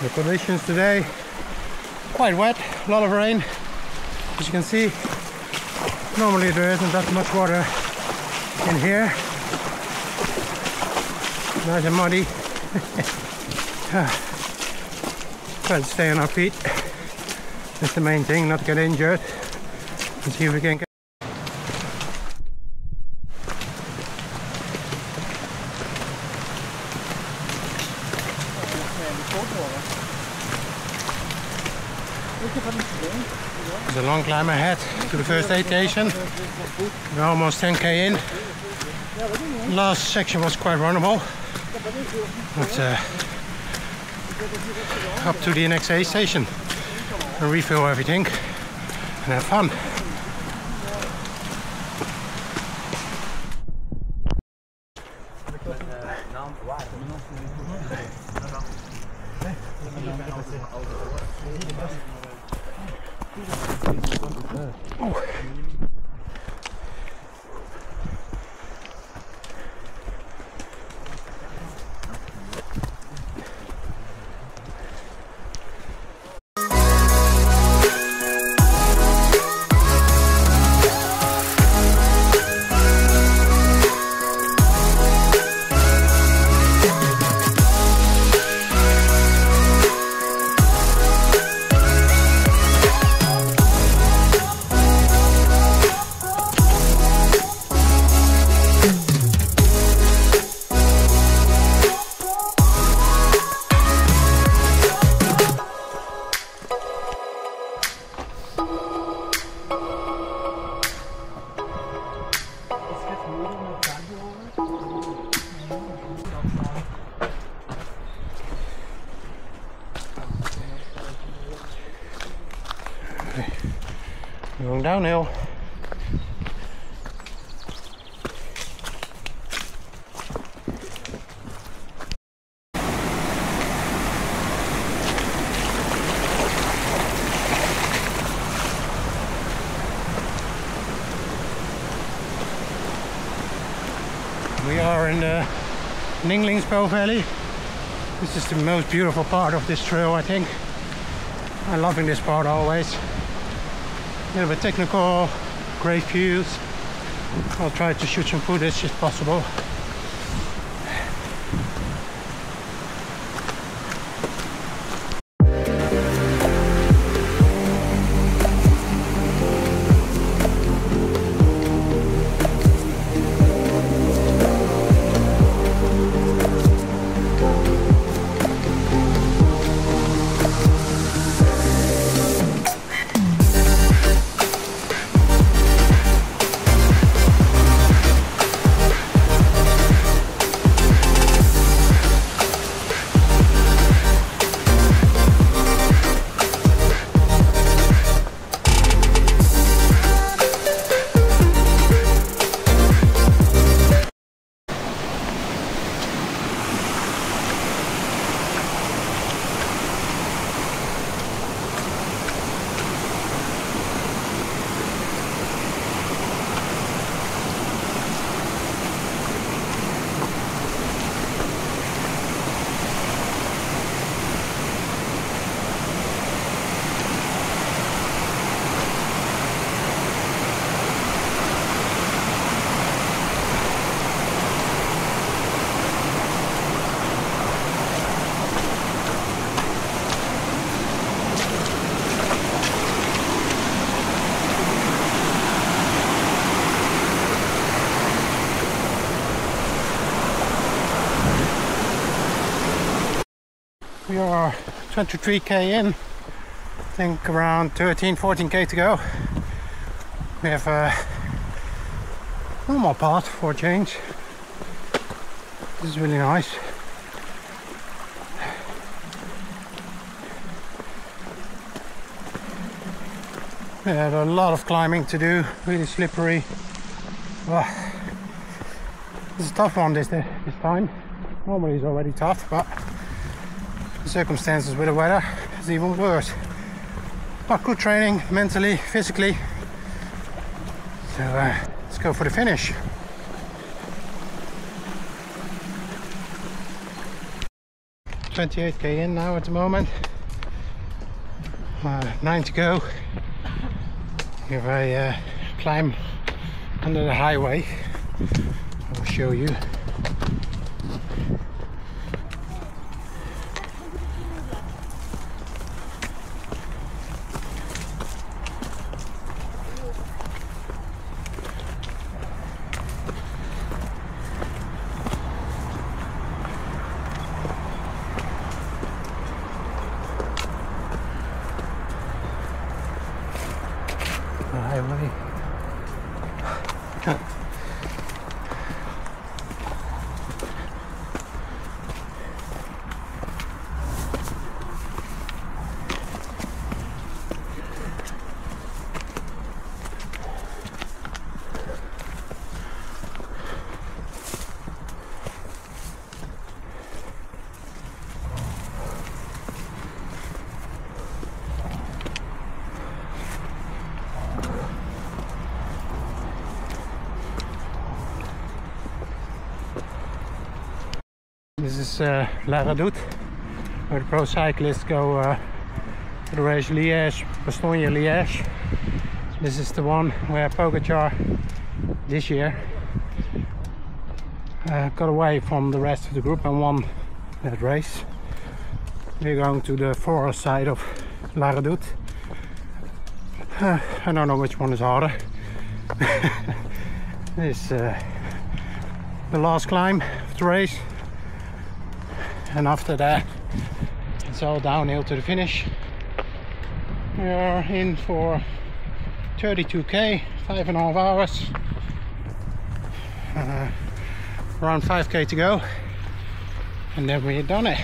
The conditions today quite wet, a lot of rain. As you can see, normally there isn't that much water in here. Nice and muddy. Try to stay on our feet. That's the main thing, not get injured. And see if we can long climb ahead to the first aid station. We're almost 10k in. Last section was quite runnable. But uh, up to the next aid station and refill everything and have fun. Oh. Going downhill. We are in the Ninglinspo Valley. This is the most beautiful part of this trail, I think. I'm loving this part always. A little bit technical, great views. I'll try to shoot some footage if possible. We are 23k in, I think around 13, 14k to go. We have uh, a normal path for a change. This is really nice. We had a lot of climbing to do, really slippery. This is a tough one this, this time. Normally it's already tough, but circumstances with the weather is even worse. But good training mentally, physically. So uh, let's go for the finish. 28k in now at the moment. Uh, nine to go. If I uh, climb under the highway, I'll show you. the highway. This is uh, La Redoute, where the pro cyclists go uh, to the race Liège, Bastogne Liège. This is the one where Pogacar this year uh, got away from the rest of the group and won that race. We're going to the forest side of La Redoute. Uh, I don't know which one is harder. this uh, the last climb of the race and after that it's all downhill to the finish. We are in for 32k five and a half hours. Uh, around 5k to go. And then we're done it.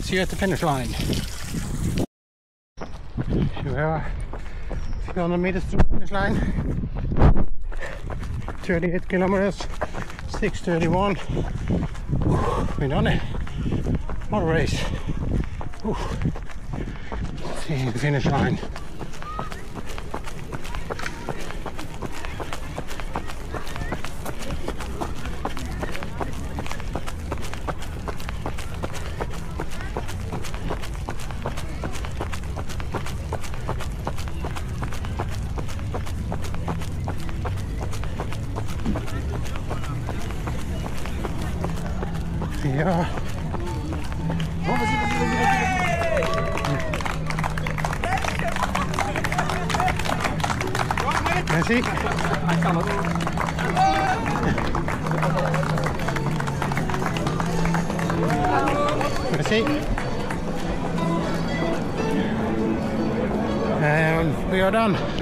See you at the finish line. Here we are. A few hundred meters to the finish line. 38 kilometers 631 we done it. What a race. Whew. See the finish line. Ja. Merci. Merci. And we are done.